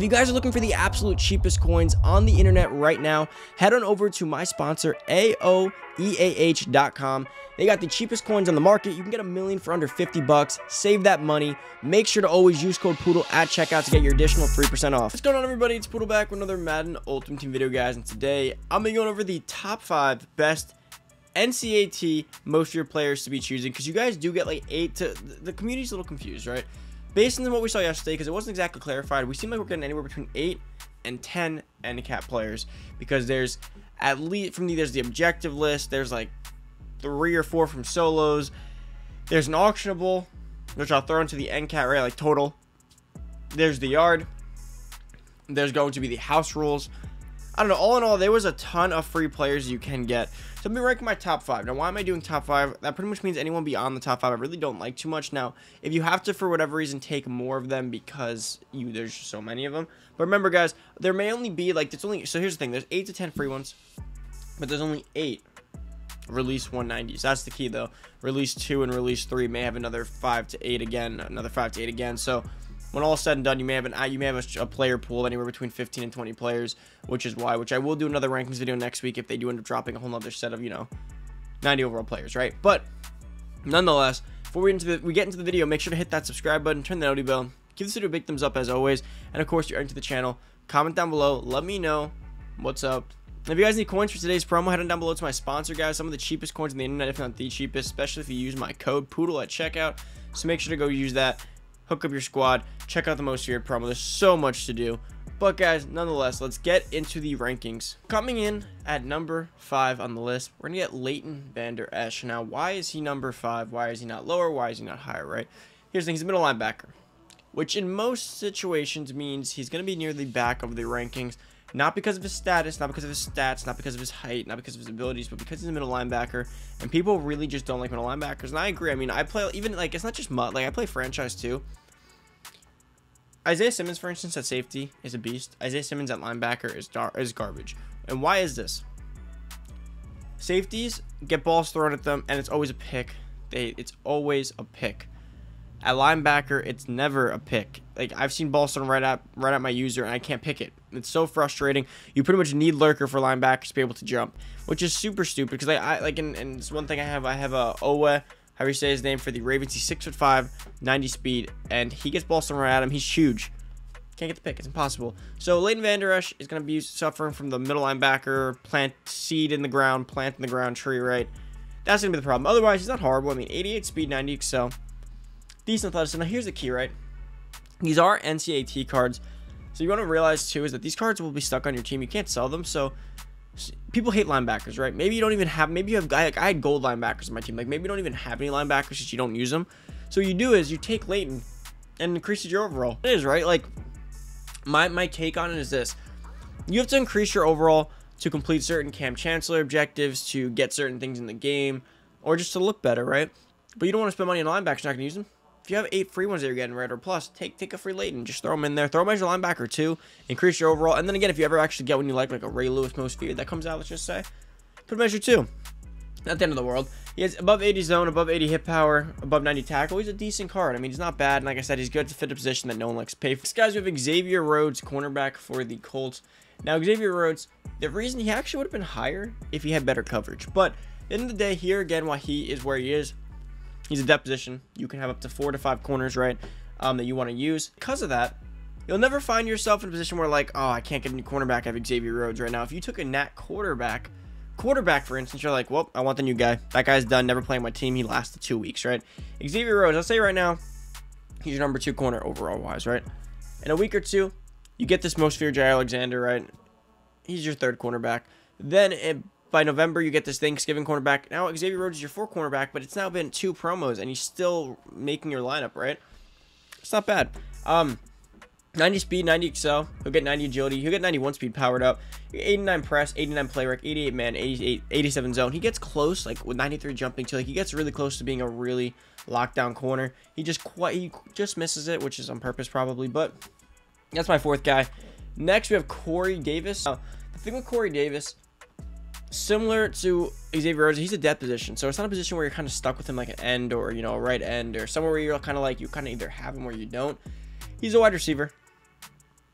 If you guys are looking for the absolute cheapest coins on the internet right now, head on over to my sponsor, AOEAH.com. They got the cheapest coins on the market. You can get a million for under 50 bucks. Save that money. Make sure to always use code Poodle at checkout to get your additional 3% off. What's going on, everybody? It's Poodle back with another Madden Ultimate Team video, guys. And today, I'm going to be going over the top five best NCAT Most Feared players to be choosing because you guys do get like eight to the community's a little confused, right? Based on what we saw yesterday, because it wasn't exactly clarified, we seem like we're getting anywhere between 8 and 10 NCAT players because there's at least from the there's the objective list, there's like three or four from solos, there's an auctionable, which I'll throw into the NCAT, right? Like total. There's the yard. There's going to be the house rules. I don't know. All in all, there was a ton of free players you can get. So I'm ranking my top five. Now, why am I doing top five? That pretty much means anyone beyond the top five. I really don't like too much. Now, if you have to, for whatever reason, take more of them because you there's just so many of them. But remember, guys, there may only be like it's only. So here's the thing: there's eight to ten free ones, but there's only eight release 190s. That's the key, though. Release two and release three may have another five to eight again, another five to eight again. So when all said and done, you may have an you may have a, a, player pool anywhere between 15 and 20 players, which is why, which I will do another rankings video next week if they do end up dropping a whole other set of you know 90 overall players, right? But nonetheless, before we, into the, we get into the video, make sure to hit that subscribe button, turn the notification bell, give this video a big thumbs up as always, and of course you're into the channel. Comment down below, let me know what's up. If you guys need coins for today's promo, head on down below to my sponsor, guys. Some of the cheapest coins on the internet, if not the cheapest, especially if you use my code Poodle at checkout. So make sure to go use that hook up your squad, check out the most feared promo. There's so much to do. But guys, nonetheless, let's get into the rankings. Coming in at number five on the list, we're gonna get Leighton Vander Esch. Now, why is he number five? Why is he not lower? Why is he not higher? Right? Here's the thing: he's a middle linebacker, which in most situations means he's gonna be near the back of the rankings. Not because of his status, not because of his stats, not because of his height, not because of his abilities, but because he's a middle linebacker. And people really just don't like middle linebackers. And I agree. I mean, I play even like it's not just MUT. Like I play franchise too. Isaiah Simmons, for instance, at safety is a beast. Isaiah Simmons at linebacker is dar- is garbage. And why is this? Safeties get balls thrown at them, and it's always a pick. They it's always a pick. At linebacker, it's never a pick. Like I've seen balls thrown right at right at my user, and I can't pick it. It's so frustrating. You pretty much need lurker for linebackers to be able to jump, which is super stupid. Because like, I like, and, and it's one thing I have. I have a Oweh however you say his name for the Ravens. He's six foot five, 90 speed, and he gets balls right at him. He's huge. Can't get the pick. It's impossible. So Leighton Vander Esch is going to be suffering from the middle linebacker, plant seed in the ground, plant in the ground tree, right? That's going to be the problem. Otherwise, he's not horrible. I mean, 88 speed, 90 excel. Decent athleticism. Now, here's the key, right? These are NCAT cards. So you want to realize, too, is that these cards will be stuck on your team. You can't sell them. So people hate linebackers, right? Maybe you don't even have, maybe you have, like, I had gold linebackers in my team. Like, maybe you don't even have any linebackers because you don't use them. So what you do is you take Leighton and increases your overall. It is, right? Like, my, my take on it is this. You have to increase your overall to complete certain Kam Chancellor objectives, to get certain things in the game, or just to look better, right? But you don't want to spend money on linebackers, you're not going to use them. If you have eight free ones that you're getting, right, or plus, take take a free Leighton. Just throw them in there. Throw them as your linebacker, too. Increase your overall. And then again, if you ever actually get one you like, like a Ray Lewis most feared that comes out, let's just say, put a measure two. Not the end of the world. He has above 80 zone, above 80 hit power, above 90 tackle. He's a decent card. I mean, he's not bad. And like I said, he's good to fit a position that no one likes to pay for. This guy's we have Xavier Rhodes, cornerback for the Colts. Now, Xavier Rhodes, the reason he actually would have been higher if he had better coverage. But end of the day, here again, why he is where he is, He's a depth position. You can have up to four to five corners, right, um, that you want to use. Because of that, you'll never find yourself in a position where like, oh, I can't get any cornerback. I have Xavier Rhodes right now. If you took a Nat quarterback, quarterback, for instance, you're like, well, I want the new guy. That guy's done, never playing my team. He lasted two weeks, right? Xavier Rhodes, I'll say right now, he's your number two corner overall wise, right? In a week or two, you get this most feared Jaire Alexander, right? He's your third cornerback. Then it by November, you get this Thanksgiving cornerback. Now, Xavier Rhodes is your four cornerback, but it's now been two promos, and he's still making your lineup, right? It's not bad. Um, 90 speed, 90 excel. He'll get 90 agility. He'll get 91 speed powered up. 89 press, 89 play rec, 88 man, 88, 87 zone. He gets close, like with 93 jumping to like he gets really close to being a really lockdown corner. He just quite he just misses it, which is on purpose probably. But that's my fourth guy. Next we have Corey Davis. Uh, the thing with Corey Davis similar to Xavier Rhodes, he's a depth position. So it's not a position where you're kind of stuck with him like an end or, you know, a right end or somewhere where you're kind of like, you kind of either have him or you don't. He's a wide receiver.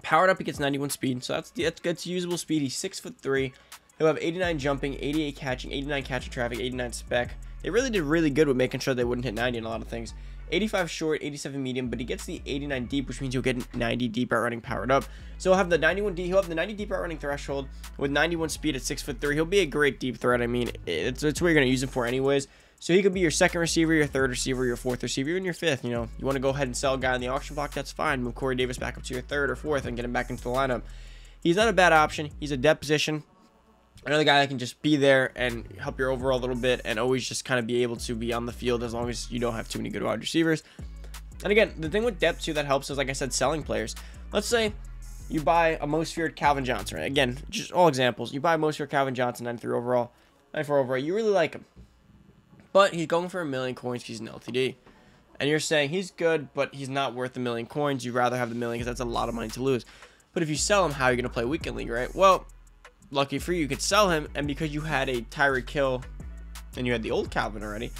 Powered up, he gets 91 speed, so that's that's, that's usable speed. He's six foot three. He'll have 89 jumping, 88 catching, 89 catching traffic, 89 spec. They really did really good with making sure they wouldn't hit 90 in a lot of things. 85 short, 87 medium, but he gets the 89 deep, which means he'll get 90 deep out running powered up. So he'll have the 91 deep, he'll have the 90 deep out running threshold with 91 speed at 6 foot 3. He'll be a great deep threat. I mean, it's, it's what you're going to use him for anyways. So he could be your second receiver, your third receiver, your fourth receiver, and your fifth. You know, you want to go ahead and sell a guy in the auction block, that's fine. Move Corey Davis back up to your third or fourth and get him back into the lineup. He's not a bad option. He's a depth position another guy that can just be there and help your overall a little bit and always just kind of be able to be on the field as long as you don't have too many good wide receivers. And again, the thing with depth too that helps is like I said, selling players. Let's say you buy a most feared Calvin Johnson. Right? Again, just all examples. You buy most feared Calvin Johnson, 93 overall, 94 overall. You really like him, but he's going for a million coins. He's an LTD, and you're saying he's good, but he's not worth a million coins. You'd rather have the million because that's a lot of money to lose. But if you sell him, how are you going to play weekend league, right? Well, lucky for you, you could sell him, and because you had a Tyreek Hill and you had the old Calvin already,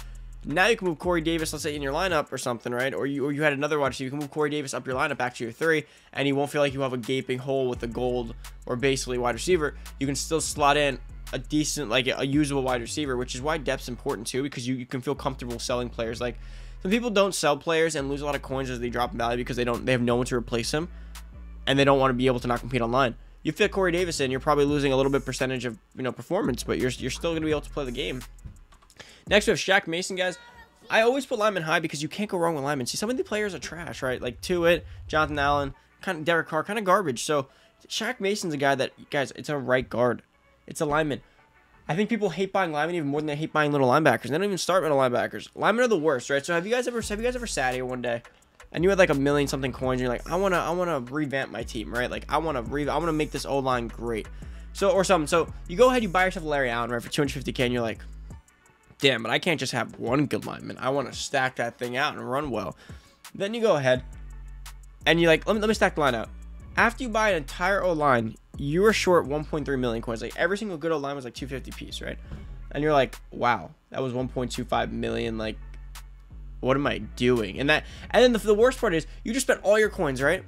now you can move Corey Davis, let's say, in your lineup or something, right? Or you or you had another wide receiver. You can move Corey Davis up your lineup back to your three, and you won't feel like you have a gaping hole with the gold or basically wide receiver. You can still slot in a decent, like a usable wide receiver, which is why depth's important too, because you, you can feel comfortable selling players. Like some people don't sell players and lose a lot of coins as they drop in value because they don't they have no one to replace them, and they don't want to be able to not compete online you fit Corey Davis in, you're probably losing a little bit percentage of you know performance, but you're you're still gonna be able to play the game. Next we have Shaq Mason, guys. I always put lineman high because you can't go wrong with linemen. See, some of the players are trash, right? Like Tuitt, Jonathan Allen, kind of Derek Carr, kind of garbage. So Shaq Mason's a guy that guys, it's a right guard. It's a lineman. I think people hate buying linemen even more than they hate buying little linebackers. They don't even start middle linebackers. Linemen are the worst, right? So have you guys ever have you guys ever sat here one day and you had like a million something coins, you're like, I wanna, I wanna revamp my team, right? Like, I wanna re, I wanna make this old line great. So or something. So you go ahead, you buy yourself Larry Allen, right, for 250k, and you're like, damn, but I can't just have one good lineman. I want to stack that thing out and run well. Then you go ahead and you're like, let me let me stack the line out. After you buy an entire O line, you are short 1.3 million coins. Like every single good O line was like 250 piece, right? And you're like, wow, that was 1.25 million. Like what am I doing? And that, and then the, the worst part is you just spent all your coins, right?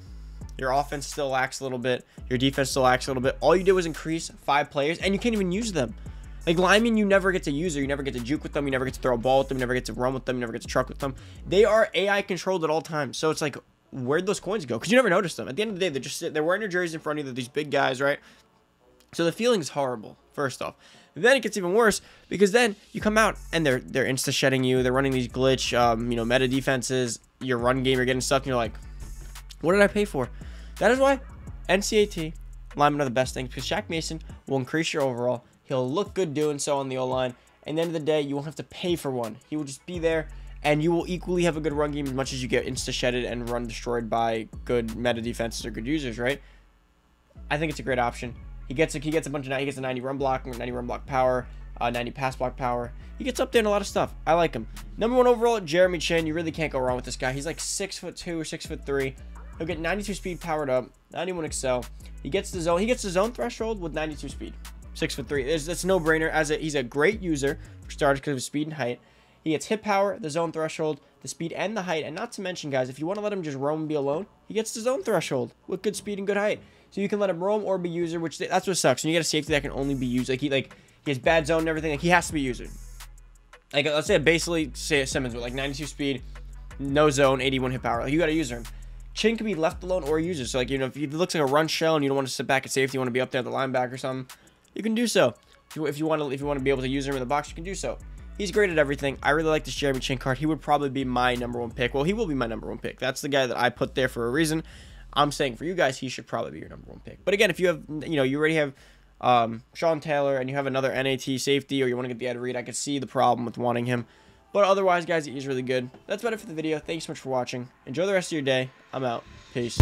Your offense still lacks a little bit. Your defense still lacks a little bit. All you did was increase five players, and you can't even use them. Like linemen, you never get to use or you never get to juke with them, you never get to throw a ball with them, you never get to run with them, you never get to truck with them. They are AI controlled at all times. So it's like, where'd those coins go? Because you never notice them. At the end of the day, they're just they're wearing their jerseys in front of you. They're these big guys, right? So the feeling is horrible. First off, then it gets even worse because then you come out and they're they're insta shedding you. They're running these glitch, um, you know, meta defenses. Your run game, you're getting stuck, and you're like, what did I pay for? That is why NCAT linemen are the best thing because Shaq Mason will increase your overall. He'll look good doing so on the O line. And the end of the day, you won't have to pay for one. He will just be there, and you will equally have a good run game as much as you get insta shedded and run destroyed by good meta defenses or good users, right? I think it's a great option. He gets a, he gets a bunch of he gets a 90 run block, 90 run block power, uh, 90 pass block power. He gets up there in a lot of stuff. I like him. Number one overall, Jeremy Chinn. You really can't go wrong with this guy. He's like six foot two or six foot three. He'll get 92 speed powered up, 91 excel. He gets the zone. He gets the zone threshold with 92 speed. Six foot three. It's, it's no brainer. As a, he's a great user for starters because of speed and height. He gets hit power, the zone threshold, the speed, and the height. And not to mention, guys, if you want to let him just roam and be alone, he gets the zone threshold with good speed and good height. So you can let him roam or be user, which that's what sucks. And you get a safety that can only be used. Like he like he has bad zone and everything. Like he has to be user. Like let's say basically say Simmons with like 92 speed, no zone, 81 hit power. Like you got to use him. Chinn can be left alone or user. So like you know if it looks like a run shell and you don't want to sit back at safety, you want to be up there at the linebacker or something, you can do so. If you, if you want to if you want to be able to use him in the box, you can do so. He's great at everything. I really like this Jeremy Chinn card. He would probably be my number one pick. Well, he will be my number one pick. That's the guy that I put there for a reason. I'm saying for you guys, he should probably be your number one pick. But again, if you have, you know, you already have um, Sean Taylor and you have another NAT safety or you want to get the Ed Reed, I could see the problem with wanting him. But otherwise, guys, he's really good. That's about it for the video. Thanks so much for watching. Enjoy the rest of your day. I'm out. Peace.